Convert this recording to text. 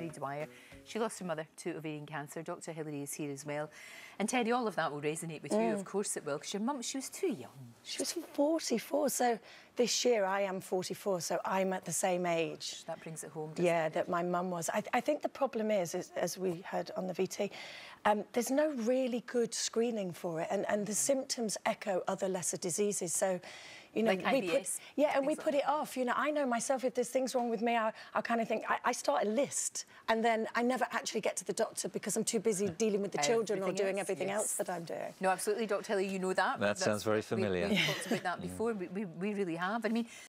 Terri Dwyer. She lost her mother to ovarian cancer. Dr Hilary is here as well. And Terri, all of that will resonate with mm. you, of course it will, because your mum, she was too young. She was 44, so this year I am 44, so I'm at the same age. That brings it home, Yeah, it? that my mum was. I, I, think the problem is, is, as we heard on the VT, um, there's no really good screening for it, and, and the symptoms echo other lesser diseases. So, you know, like we put, yeah, and we put it off. You know, I know myself if there's things wrong with me, I, I kind of think I, I, start a list, and then I never actually get to the doctor because I'm too busy dealing with the children everything or doing else, everything yes. else that I'm doing. No, absolutely, Dr. Hilly, you know that. That That's, sounds very familiar. We, have talked about that before. We, we, we really have. I mean,